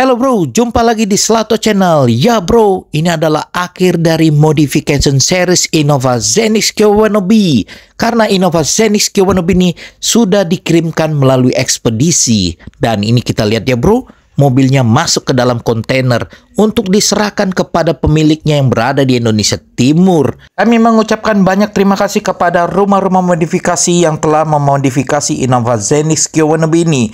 Halo bro, jumpa lagi di Slato Channel. Ya bro, ini adalah akhir dari modification series Innova Zenix Kyowanobi. Karena Innova Zenix Kyowanobi ini sudah dikirimkan melalui ekspedisi. Dan ini kita lihat ya bro, mobilnya masuk ke dalam kontainer untuk diserahkan kepada pemiliknya yang berada di Indonesia Timur. Kami mengucapkan banyak terima kasih kepada rumah-rumah modifikasi yang telah memodifikasi Innova Zenix Kyowanobi ini.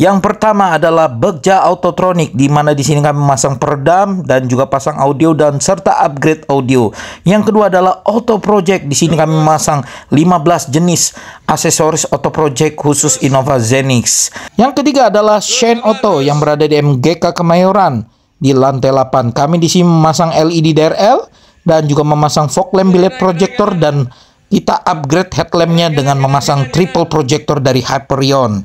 Yang pertama adalah Begja Autotronic di mana di sini kami memasang peredam dan juga pasang audio dan serta upgrade audio. Yang kedua adalah Auto Project di sini kami memasang 15 jenis aksesoris Auto Project khusus Innova Zenix. Yang ketiga adalah Shane Auto yang berada di MGK Kemayoran di lantai 8. Kami di sini memasang LED DRL dan juga memasang fog lamp bilet projector dan kita upgrade headlampnya dengan memasang triple projector dari Hyperion.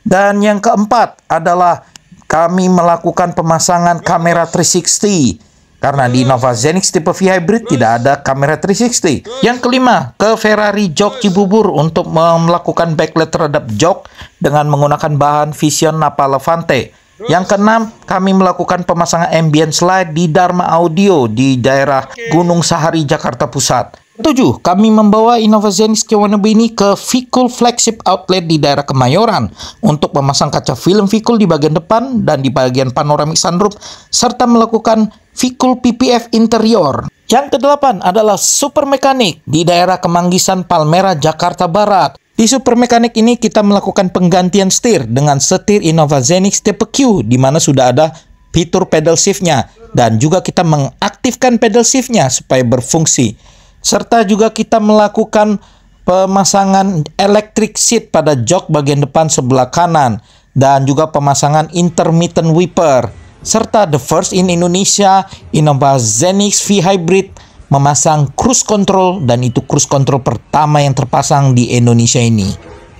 Dan yang keempat adalah kami melakukan pemasangan kamera 360 karena di Nova Zenix tipe V Hybrid tidak ada kamera 360. Yang kelima, ke Ferrari jok Cibubur untuk melakukan backlight terhadap jok dengan menggunakan bahan Vision Napa Levante. Yang keenam, kami melakukan pemasangan ambient slide di Dharma Audio di daerah Gunung Sahari, Jakarta Pusat. Tujuh, kami membawa Innova Zenix Wannabe ini ke Vikul Flagship Outlet di daerah Kemayoran untuk memasang kaca film Vikul di bagian depan dan di bagian panoramik sunroof serta melakukan Vikul PPF interior. Yang kedelapan adalah Super Mekanik di daerah Kemanggisan Palmera, Jakarta Barat di Super Mekanik ini kita melakukan penggantian setir dengan setir Innova Zenix tipe Q di mana sudah ada fitur pedal shiftnya. Dan juga kita mengaktifkan pedal shiftnya supaya berfungsi. Serta juga kita melakukan pemasangan electric seat pada jok bagian depan sebelah kanan. Dan juga pemasangan intermittent wiper. Serta the first in Indonesia Innova Zenix V Hybrid memasang cruise control dan itu cruise control pertama yang terpasang di Indonesia ini.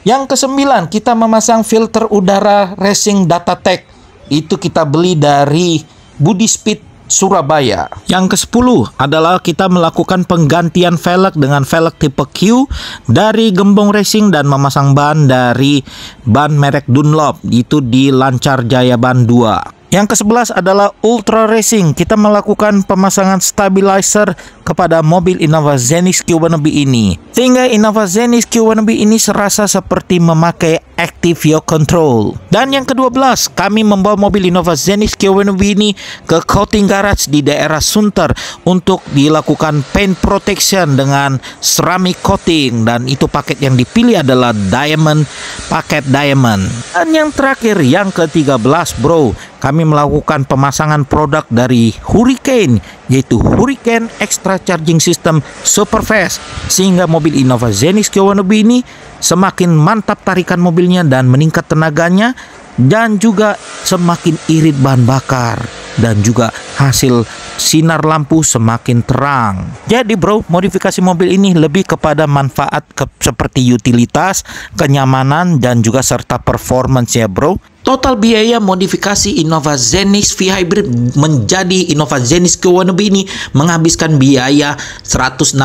Yang kesembilan, kita memasang filter udara Racing Data Tech. Itu kita beli dari Budi Speed Surabaya. Yang ke-10 adalah kita melakukan penggantian velg dengan velg tipe Q dari Gembong Racing dan memasang ban dari ban merek Dunlop itu di Lancar Jaya Ban 2. Yang ke-11 adalah Ultra Racing. Kita melakukan pemasangan stabilizer kepada mobil Innova Zenix Q1B ini. Sehingga Innova Zenix Q1B ini serasa seperti memakai Active Your Control. Dan yang ke-12, kami membawa mobil Innova Zenix Q1B ini ke coating garage di daerah Sunter untuk dilakukan paint protection dengan ceramic coating dan itu paket yang dipilih adalah diamond, paket diamond. Dan yang terakhir yang ke-13, bro, kami melakukan pemasangan produk dari Hurricane yaitu Hurricane Extra Charging System Super Fast sehingga mobil Innova Zenix Kyowanobi ini semakin mantap tarikan mobilnya dan meningkat tenaganya dan juga semakin irit bahan bakar dan juga hasil sinar lampu semakin terang. Jadi bro, modifikasi mobil ini lebih kepada manfaat ke, seperti utilitas, kenyamanan dan juga serta performance ya bro. Total biaya modifikasi Innova Zenix V Hybrid menjadi Innova Zenix Wannabe ini menghabiskan biaya 168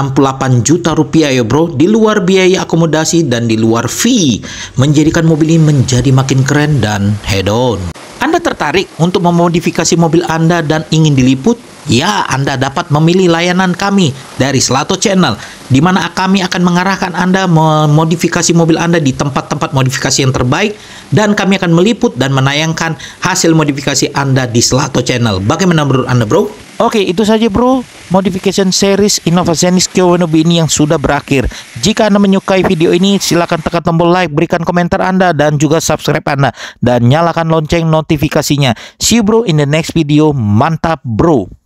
juta rupiah ya bro di luar biaya akomodasi dan di luar fee menjadikan mobil ini menjadi makin keren dan head on. Anda tertarik untuk memodifikasi mobil Anda dan ingin diliput? Ya, Anda dapat memilih layanan kami dari Selato Channel, di mana kami akan mengarahkan Anda memodifikasi mobil Anda di tempat-tempat modifikasi yang terbaik, dan kami akan meliput dan menayangkan hasil modifikasi Anda di Selato Channel. Bagaimana menurut Anda, bro? Oke, itu saja bro, modification series Innova Zenix Kyowanobi ini yang sudah berakhir. Jika Anda menyukai video ini, silakan tekan tombol like, berikan komentar Anda, dan juga subscribe Anda. Dan nyalakan lonceng notifikasinya. See you bro in the next video. Mantap bro!